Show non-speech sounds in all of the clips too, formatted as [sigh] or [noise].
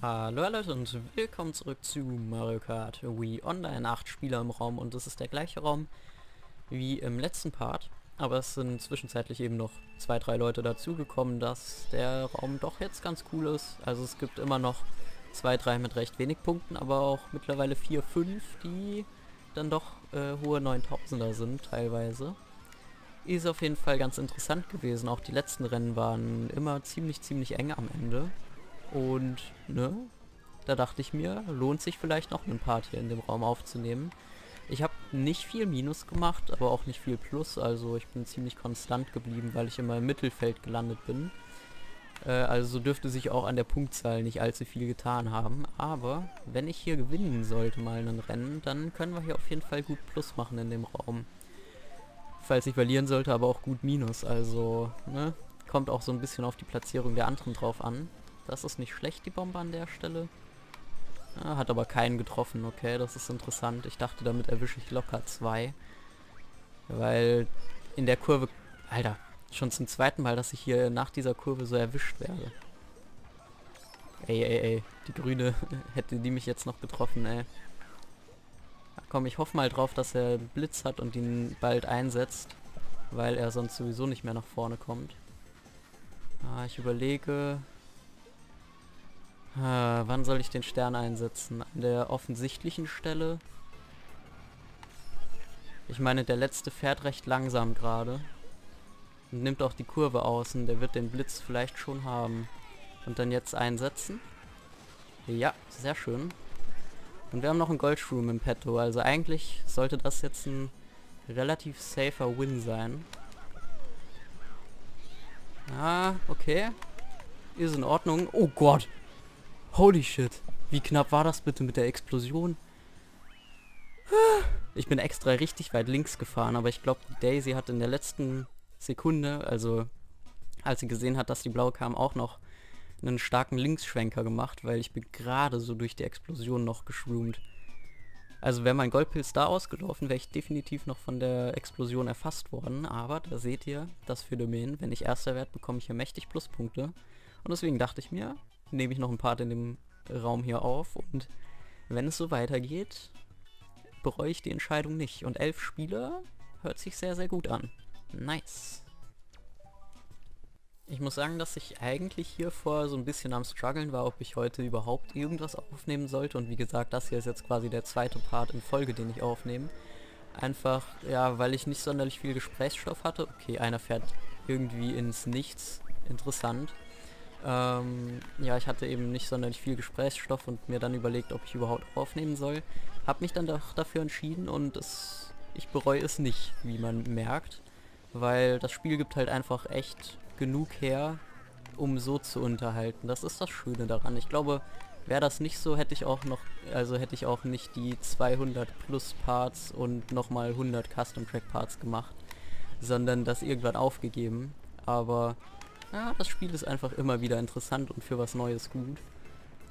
Hallo Leute und willkommen zurück zu Mario Kart Wii Online. Acht Spieler im Raum und es ist der gleiche Raum wie im letzten Part. Aber es sind zwischenzeitlich eben noch zwei, drei Leute dazugekommen, dass der Raum doch jetzt ganz cool ist. Also es gibt immer noch zwei, drei mit recht wenig Punkten, aber auch mittlerweile vier, fünf, die dann doch äh, hohe 9000er sind teilweise. Ist auf jeden Fall ganz interessant gewesen. Auch die letzten Rennen waren immer ziemlich, ziemlich eng am Ende. Und, ne, da dachte ich mir, lohnt sich vielleicht noch einen Part hier in dem Raum aufzunehmen. Ich habe nicht viel Minus gemacht, aber auch nicht viel Plus, also ich bin ziemlich konstant geblieben, weil ich immer im Mittelfeld gelandet bin. Äh, also dürfte sich auch an der Punktzahl nicht allzu viel getan haben. Aber wenn ich hier gewinnen sollte mal einen Rennen, dann können wir hier auf jeden Fall gut Plus machen in dem Raum. Falls ich verlieren sollte, aber auch gut Minus, also, ne, kommt auch so ein bisschen auf die Platzierung der anderen drauf an. Das ist nicht schlecht, die Bombe an der Stelle. Ja, hat aber keinen getroffen, okay, das ist interessant. Ich dachte, damit erwische ich locker zwei. Weil in der Kurve... Alter, schon zum zweiten Mal, dass ich hier nach dieser Kurve so erwischt werde. Ey, ey, ey, die Grüne [laughs] hätte die mich jetzt noch getroffen, ey. Ja, komm, ich hoffe mal drauf, dass er Blitz hat und ihn bald einsetzt. Weil er sonst sowieso nicht mehr nach vorne kommt. Ah, ich überlege... Ah, wann soll ich den Stern einsetzen? An der offensichtlichen Stelle? Ich meine, der letzte fährt recht langsam gerade. Und nimmt auch die Kurve außen. Der wird den Blitz vielleicht schon haben. Und dann jetzt einsetzen. Ja, sehr schön. Und wir haben noch einen Goldshroom im Petto. Also eigentlich sollte das jetzt ein relativ safer Win sein. Ah, okay. Ist in Ordnung. Oh Gott. Holy shit. Wie knapp war das bitte mit der Explosion? Ich bin extra richtig weit links gefahren, aber ich glaube, Daisy hat in der letzten Sekunde, also als sie gesehen hat, dass die blaue kam, auch noch einen starken Linksschwenker gemacht, weil ich bin gerade so durch die Explosion noch geschroomt. Also wäre mein Goldpilz da ausgelaufen, wäre ich definitiv noch von der Explosion erfasst worden. Aber da seht ihr das Phänomen, wenn ich erster werde, bekomme ich hier mächtig Pluspunkte. Und deswegen dachte ich mir, nehme ich noch ein Part in dem Raum hier auf und wenn es so weitergeht, bereue ich die Entscheidung nicht. Und elf Spieler hört sich sehr, sehr gut an. Nice. Ich muss sagen, dass ich eigentlich hier vor so ein bisschen am struggeln war, ob ich heute überhaupt irgendwas aufnehmen sollte. Und wie gesagt, das hier ist jetzt quasi der zweite Part in Folge, den ich aufnehme. Einfach, ja, weil ich nicht sonderlich viel Gesprächsstoff hatte. Okay, einer fährt irgendwie ins Nichts. Interessant. Ähm, ja, ich hatte eben nicht sonderlich viel Gesprächsstoff und mir dann überlegt, ob ich überhaupt aufnehmen soll. Hab mich dann doch dafür entschieden und es, ich bereue es nicht, wie man merkt. Weil das Spiel gibt halt einfach echt genug her, um so zu unterhalten. Das ist das Schöne daran. Ich glaube, wäre das nicht so, hätte ich auch noch, also hätte ich auch nicht die 200 plus Parts und nochmal 100 Custom Track Parts gemacht, sondern das irgendwann aufgegeben. Aber ja, das Spiel ist einfach immer wieder interessant und für was Neues gut.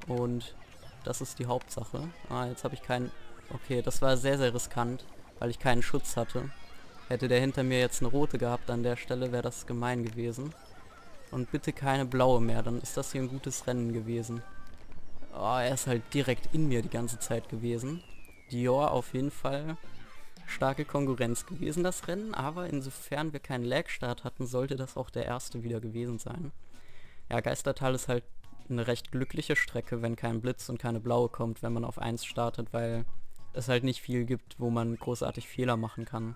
Und das ist die Hauptsache. Ah, jetzt habe ich keinen... Okay, das war sehr, sehr riskant, weil ich keinen Schutz hatte. Hätte der hinter mir jetzt eine rote gehabt an der Stelle, wäre das gemein gewesen. Und bitte keine blaue mehr, dann ist das hier ein gutes Rennen gewesen. Oh, er ist halt direkt in mir die ganze Zeit gewesen. Dior auf jeden Fall starke Konkurrenz gewesen, das Rennen, aber insofern wir keinen Lag-Start hatten, sollte das auch der erste wieder gewesen sein. Ja, Geistertal ist halt eine recht glückliche Strecke, wenn kein Blitz und keine blaue kommt, wenn man auf 1 startet, weil es halt nicht viel gibt, wo man großartig Fehler machen kann.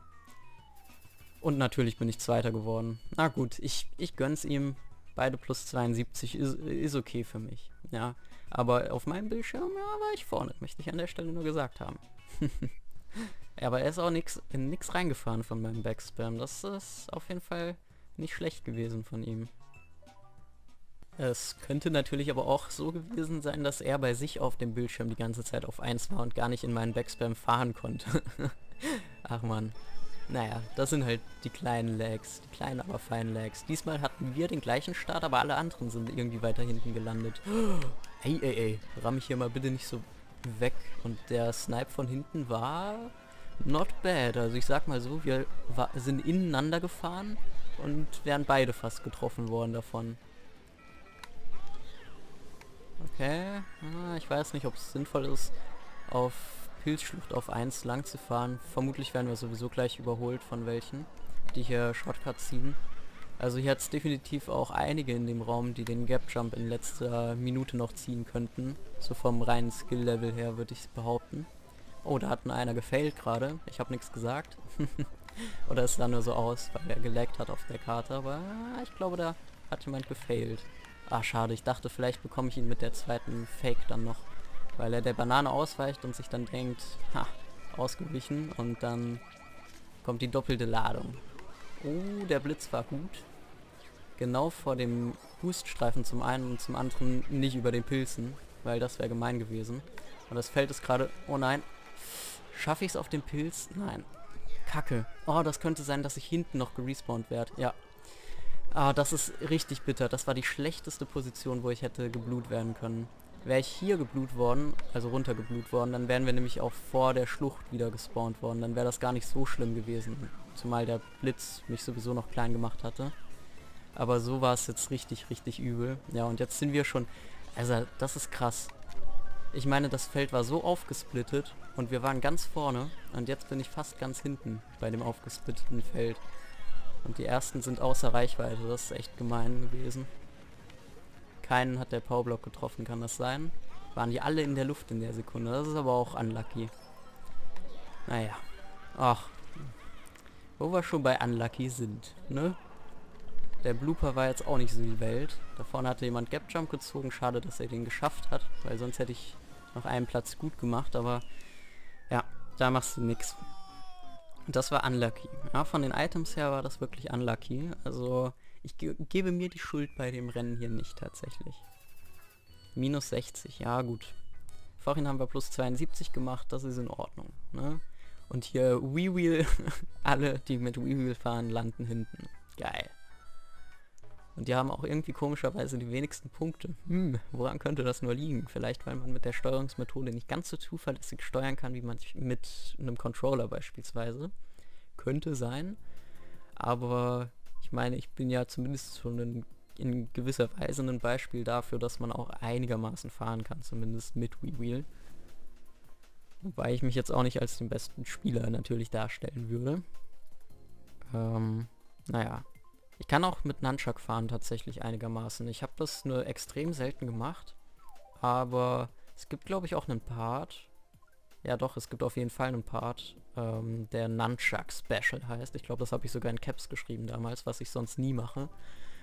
Und natürlich bin ich Zweiter geworden. Na gut, ich, ich gönn's ihm. Beide plus 72 ist, ist okay für mich. Ja, aber auf meinem Bildschirm ja, war ich vorne, möchte ich an der Stelle nur gesagt haben. [laughs] Ja, aber er ist auch nix, in nichts reingefahren von meinem Backspam. Das ist auf jeden Fall nicht schlecht gewesen von ihm. Es könnte natürlich aber auch so gewesen sein, dass er bei sich auf dem Bildschirm die ganze Zeit auf 1 war und gar nicht in meinen Backspam fahren konnte. [laughs] Ach man. Naja, das sind halt die kleinen Lags, die kleinen aber feinen Lags. Diesmal hatten wir den gleichen Start, aber alle anderen sind irgendwie weiter hinten gelandet. Hey, ey, ey, ramm ich hier mal bitte nicht so weg. Und der Snipe von hinten war not bad. Also ich sag mal so, wir sind ineinander gefahren und wären beide fast getroffen worden davon. Okay, ah, ich weiß nicht, ob es sinnvoll ist, auf Pilzschlucht auf 1 lang zu fahren. Vermutlich werden wir sowieso gleich überholt von welchen, die hier Shortcut ziehen. Also hier hat es definitiv auch einige in dem Raum, die den Gap Jump in letzter Minute noch ziehen könnten. So vom reinen Skill-Level her würde ich behaupten. Oh, da hat einer gefailt gerade. Ich habe nichts gesagt. [laughs] Oder es sah nur so aus, weil er geleckt hat auf der Karte. Aber ich glaube, da hat jemand gefailt. Ah, schade. Ich dachte, vielleicht bekomme ich ihn mit der zweiten Fake dann noch. Weil er der Banane ausweicht und sich dann denkt, ha, ausgewichen. Und dann kommt die doppelte Ladung. Oh, der Blitz war gut. Genau vor dem Booststreifen zum einen und zum anderen nicht über den Pilzen. Weil das wäre gemein gewesen. Und das Feld ist gerade... Oh nein. Schaffe ich es auf den Pilz? Nein. Kacke. Oh, das könnte sein, dass ich hinten noch gerespawnt werde. Ja. Ah, das ist richtig bitter. Das war die schlechteste Position, wo ich hätte geblut werden können. Wäre ich hier geblut worden, also runtergeblut worden, dann wären wir nämlich auch vor der Schlucht wieder gespawnt worden. Dann wäre das gar nicht so schlimm gewesen. Zumal der Blitz mich sowieso noch klein gemacht hatte. Aber so war es jetzt richtig, richtig übel. Ja, und jetzt sind wir schon... Also, das ist krass. Ich meine, das Feld war so aufgesplittet und wir waren ganz vorne und jetzt bin ich fast ganz hinten bei dem aufgesplitteten Feld. Und die ersten sind außer Reichweite, das ist echt gemein gewesen. Keinen hat der Powerblock getroffen, kann das sein? Waren die alle in der Luft in der Sekunde, das ist aber auch unlucky. Naja. Ach. Wo wir schon bei unlucky sind, ne? Der Blooper war jetzt auch nicht so die Welt. Da vorne hatte jemand Gap Jump gezogen. Schade, dass er den geschafft hat, weil sonst hätte ich noch einen Platz gut gemacht. Aber ja, da machst du nichts. Das war unlucky. Ja, von den Items her war das wirklich unlucky. Also ich ge gebe mir die Schuld bei dem Rennen hier nicht tatsächlich. Minus 60, ja gut. Vorhin haben wir plus 72 gemacht, das ist in Ordnung. Ne? Und hier Wheel, [laughs] alle, die mit Wee Wheel fahren, landen hinten. Geil. Und die haben auch irgendwie komischerweise die wenigsten Punkte. Hm, woran könnte das nur liegen? Vielleicht, weil man mit der Steuerungsmethode nicht ganz so zuverlässig steuern kann, wie man mit einem Controller beispielsweise. Könnte sein. Aber ich meine, ich bin ja zumindest schon in, in gewisser Weise ein Beispiel dafür, dass man auch einigermaßen fahren kann, zumindest mit Wii Wheel. Wobei ich mich jetzt auch nicht als den besten Spieler natürlich darstellen würde. Ähm, naja, ich kann auch mit Nunchuck fahren tatsächlich einigermaßen. Ich habe das nur extrem selten gemacht. Aber es gibt glaube ich auch einen Part. Ja doch, es gibt auf jeden Fall einen Part, ähm, der Nunchuck Special heißt. Ich glaube, das habe ich sogar in Caps geschrieben damals, was ich sonst nie mache.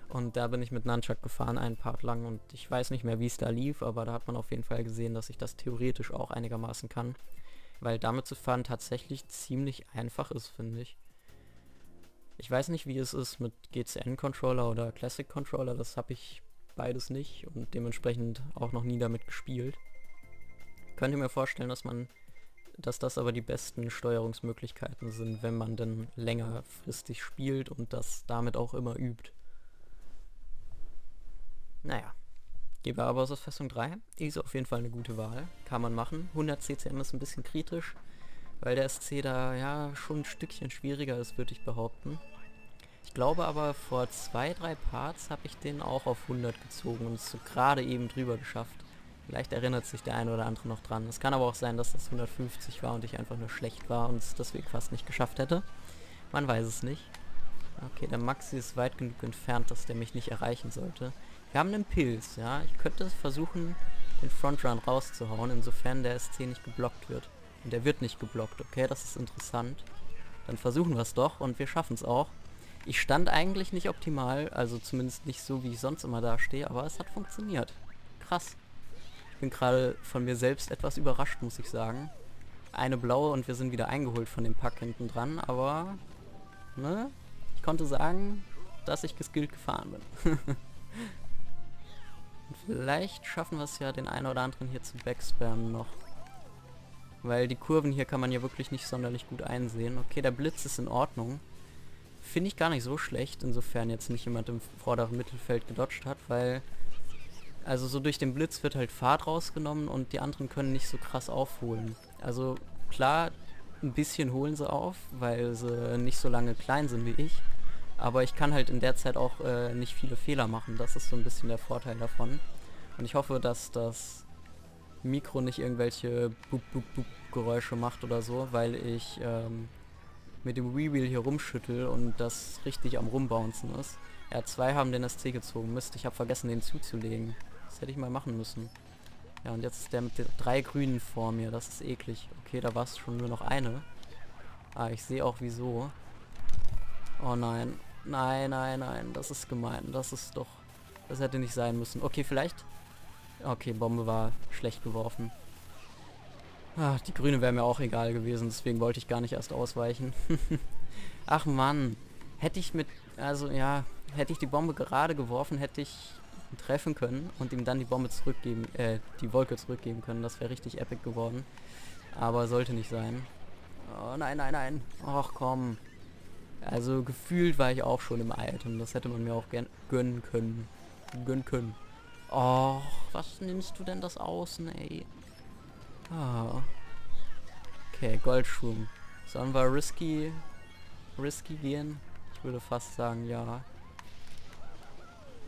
Und da bin ich mit Nunchuck gefahren, einen Part lang. Und ich weiß nicht mehr, wie es da lief, aber da hat man auf jeden Fall gesehen, dass ich das theoretisch auch einigermaßen kann. Weil damit zu fahren tatsächlich ziemlich einfach ist, finde ich. Ich weiß nicht, wie es ist mit GCN-Controller oder Classic-Controller, das habe ich beides nicht und dementsprechend auch noch nie damit gespielt. Könnte mir vorstellen, dass man, dass das aber die besten Steuerungsmöglichkeiten sind, wenn man dann längerfristig spielt und das damit auch immer übt. Naja. Geber aber aus Festung 3 ist auf jeden Fall eine gute Wahl. Kann man machen. 100 CCM ist ein bisschen kritisch weil der SC da ja schon ein Stückchen schwieriger ist, würde ich behaupten. Ich glaube aber, vor zwei, drei Parts habe ich den auch auf 100 gezogen und es so gerade eben drüber geschafft. Vielleicht erinnert sich der eine oder andere noch dran. Es kann aber auch sein, dass das 150 war und ich einfach nur schlecht war und es deswegen fast nicht geschafft hätte. Man weiß es nicht. Okay, der Maxi ist weit genug entfernt, dass der mich nicht erreichen sollte. Wir haben einen Pilz, ja. Ich könnte versuchen, den Frontrun rauszuhauen, insofern der SC nicht geblockt wird. Und der wird nicht geblockt, okay, das ist interessant. Dann versuchen wir es doch und wir schaffen es auch. Ich stand eigentlich nicht optimal, also zumindest nicht so, wie ich sonst immer dastehe, aber es hat funktioniert. Krass. Ich bin gerade von mir selbst etwas überrascht, muss ich sagen. Eine blaue und wir sind wieder eingeholt von dem Pack hinten dran, aber ne, ich konnte sagen, dass ich geskillt gefahren bin. [laughs] vielleicht schaffen wir es ja, den einen oder anderen hier zu backspammen noch. Weil die Kurven hier kann man ja wirklich nicht sonderlich gut einsehen. Okay, der Blitz ist in Ordnung. Finde ich gar nicht so schlecht, insofern jetzt nicht jemand im vorderen Mittelfeld gedodged hat, weil... Also so durch den Blitz wird halt Fahrt rausgenommen und die anderen können nicht so krass aufholen. Also klar, ein bisschen holen sie auf, weil sie nicht so lange klein sind wie ich. Aber ich kann halt in der Zeit auch äh, nicht viele Fehler machen. Das ist so ein bisschen der Vorteil davon. Und ich hoffe, dass das Mikro nicht irgendwelche Boop, Boop, Boop Geräusche macht oder so, weil ich ähm, mit dem Rewheel hier rumschüttel und das richtig am rumbouncen ist. Ja, zwei haben den SC gezogen. Mist, ich habe vergessen, den zuzulegen. Das hätte ich mal machen müssen. Ja, und jetzt ist der mit den drei Grünen vor mir. Das ist eklig. Okay, da war es schon nur noch eine. Ah, ich sehe auch wieso. Oh nein. Nein, nein, nein. Das ist gemein. Das ist doch... Das hätte nicht sein müssen. Okay, vielleicht... Okay, Bombe war schlecht geworfen. Ach, die Grüne wäre mir auch egal gewesen. Deswegen wollte ich gar nicht erst ausweichen. [laughs] Ach Mann. Hätte ich mit... Also ja, hätte ich die Bombe gerade geworfen, hätte ich treffen können und ihm dann die Bombe zurückgeben, äh, die Wolke zurückgeben können. Das wäre richtig epic geworden. Aber sollte nicht sein. Oh nein, nein, nein. Ach komm. Also gefühlt war ich auch schon im Item. Das hätte man mir auch gern gönnen können. Gönnen können. Och, was nimmst du denn das Außen, ey? Ah. Okay, Goldschwung. Sollen wir risky, risky gehen? Ich würde fast sagen, ja.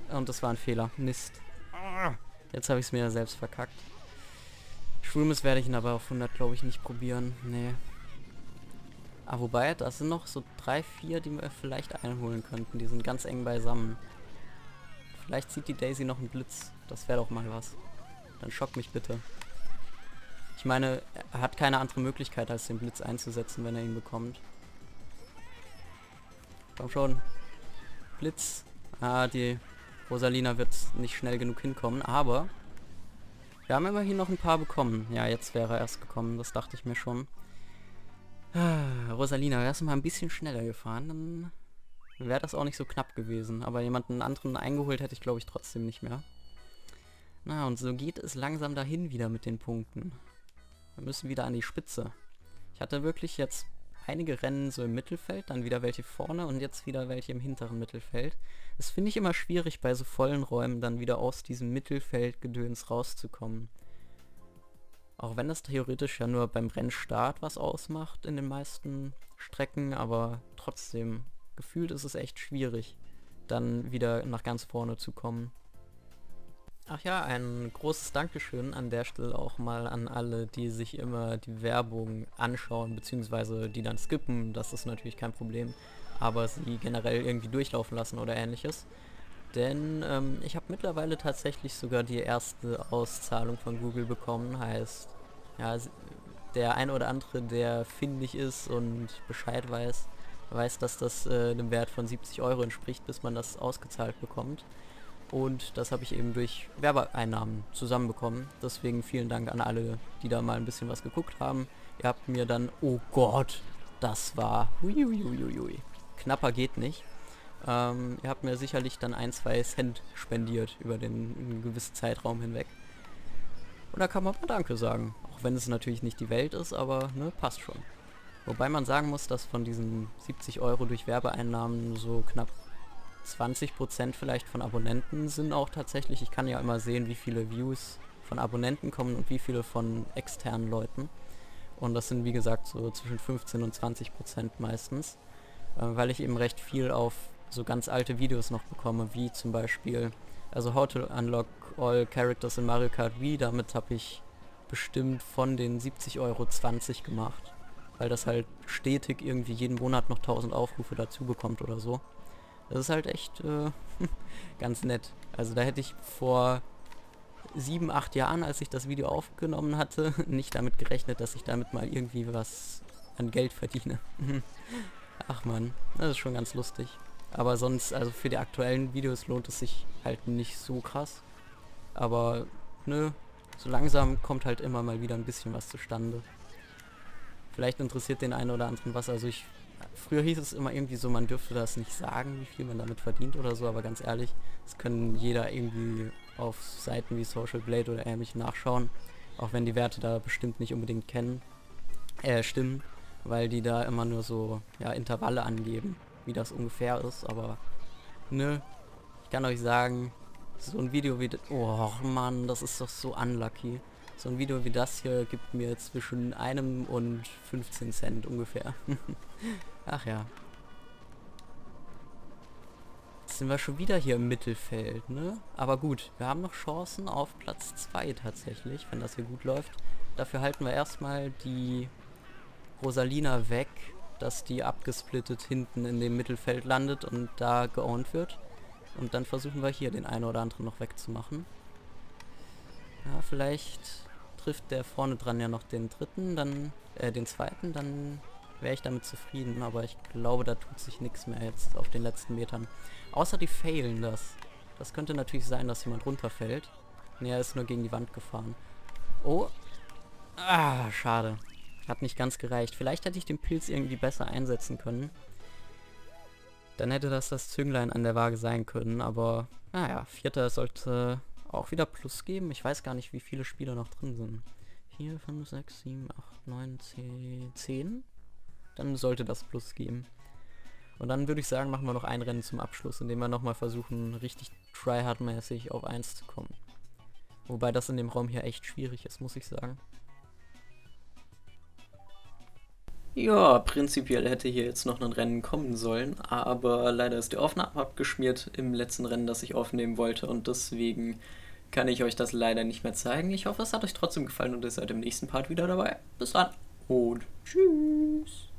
Und das war ein Fehler. Mist. Jetzt habe ich es mir selbst verkackt. Schwimmes werde ich ihn aber auf 100 glaube ich nicht probieren. Nee. Ah, wobei, das sind noch so drei, vier, die wir vielleicht einholen könnten. Die sind ganz eng beisammen. Vielleicht zieht die Daisy noch einen Blitz. Das wäre doch mal was. Dann schock mich bitte. Ich meine, er hat keine andere Möglichkeit, als den Blitz einzusetzen, wenn er ihn bekommt. Komm schon. Blitz. Ah, die Rosalina wird nicht schnell genug hinkommen, aber wir haben immerhin noch ein paar bekommen. Ja, jetzt wäre er erst gekommen, das dachte ich mir schon. Ah, Rosalina, wärst du mal ein bisschen schneller gefahren, dann wäre das auch nicht so knapp gewesen. Aber jemanden anderen eingeholt hätte ich, glaube ich, trotzdem nicht mehr. Na, und so geht es langsam dahin wieder mit den Punkten. Wir müssen wieder an die Spitze. Ich hatte wirklich jetzt einige Rennen so im Mittelfeld, dann wieder welche vorne und jetzt wieder welche im hinteren Mittelfeld. Das finde ich immer schwierig bei so vollen Räumen dann wieder aus diesem Mittelfeldgedöns rauszukommen. Auch wenn das theoretisch ja nur beim Rennstart was ausmacht in den meisten Strecken, aber trotzdem, gefühlt ist es echt schwierig, dann wieder nach ganz vorne zu kommen. Ach ja, ein großes Dankeschön an der Stelle auch mal an alle, die sich immer die Werbung anschauen, beziehungsweise die dann skippen, das ist natürlich kein Problem, aber sie generell irgendwie durchlaufen lassen oder ähnliches. Denn ähm, ich habe mittlerweile tatsächlich sogar die erste Auszahlung von Google bekommen, heißt, ja, der ein oder andere, der findig ist und Bescheid weiß, weiß, dass das äh, einem Wert von 70 Euro entspricht, bis man das ausgezahlt bekommt. Und das habe ich eben durch Werbeeinnahmen zusammenbekommen. Deswegen vielen Dank an alle, die da mal ein bisschen was geguckt haben. Ihr habt mir dann, oh Gott, das war, uiuiuiui, knapper geht nicht. Ähm, ihr habt mir sicherlich dann ein, zwei Cent spendiert über den gewissen Zeitraum hinweg. Und da kann man mal Danke sagen. Auch wenn es natürlich nicht die Welt ist, aber ne, passt schon. Wobei man sagen muss, dass von diesen 70 Euro durch Werbeeinnahmen so knapp 20% vielleicht von Abonnenten sind auch tatsächlich. Ich kann ja immer sehen, wie viele Views von Abonnenten kommen und wie viele von externen Leuten. Und das sind wie gesagt so zwischen 15 und 20% meistens. Äh, weil ich eben recht viel auf so ganz alte Videos noch bekomme, wie zum Beispiel, also How to Unlock All Characters in Mario Kart Wii, damit habe ich bestimmt von den 70 Euro 20 gemacht. Weil das halt stetig irgendwie jeden Monat noch 1000 Aufrufe dazu bekommt oder so. Das ist halt echt äh, [laughs] ganz nett. Also da hätte ich vor sieben, acht Jahren, als ich das Video aufgenommen hatte, [laughs] nicht damit gerechnet, dass ich damit mal irgendwie was an Geld verdiene. [laughs] Ach man, das ist schon ganz lustig. Aber sonst, also für die aktuellen Videos lohnt es sich halt nicht so krass. Aber, nö, so langsam kommt halt immer mal wieder ein bisschen was zustande. Vielleicht interessiert den einen oder anderen was. Also ich Früher hieß es immer irgendwie so, man dürfte das nicht sagen, wie viel man damit verdient oder so, aber ganz ehrlich, das können jeder irgendwie auf Seiten wie Social Blade oder ähnlich nachschauen, auch wenn die Werte da bestimmt nicht unbedingt kennen, äh, stimmen, weil die da immer nur so, ja, Intervalle angeben, wie das ungefähr ist, aber, ne, ich kann euch sagen, so ein Video wie, oh Mann, das ist doch so unlucky. So ein Video wie das hier gibt mir zwischen einem und 15 Cent ungefähr. [laughs] Ach ja. sind wir schon wieder hier im Mittelfeld, ne? Aber gut, wir haben noch Chancen auf Platz 2 tatsächlich, wenn das hier gut läuft. Dafür halten wir erstmal die Rosalina weg, dass die abgesplittet hinten in dem Mittelfeld landet und da geowned wird. Und dann versuchen wir hier den einen oder anderen noch wegzumachen. Ja, vielleicht trifft der vorne dran ja noch den dritten, dann, äh, den zweiten, dann wäre ich damit zufrieden, aber ich glaube, da tut sich nichts mehr jetzt auf den letzten Metern. Außer die failen das. Das könnte natürlich sein, dass jemand runterfällt. Ne, er ist nur gegen die Wand gefahren. Oh. Ah, schade. Hat nicht ganz gereicht. Vielleicht hätte ich den Pilz irgendwie besser einsetzen können. Dann hätte das das Zünglein an der Waage sein können, aber naja, vierter sollte auch wieder Plus geben. Ich weiß gar nicht, wie viele Spieler noch drin sind. 4, 5, 6, 7, 8, 9, 10, 10? Dann sollte das Plus geben. Und dann würde ich sagen, machen wir noch ein Rennen zum Abschluss, indem wir nochmal versuchen, richtig tryhard-mäßig auf 1 zu kommen. Wobei das in dem Raum hier echt schwierig ist, muss ich sagen. Ja, prinzipiell hätte hier jetzt noch ein Rennen kommen sollen, aber leider ist die Aufnahme abgeschmiert im letzten Rennen, das ich aufnehmen wollte und deswegen kann ich euch das leider nicht mehr zeigen. Ich hoffe, es hat euch trotzdem gefallen und ihr seid im nächsten Part wieder dabei. Bis dann und tschüss.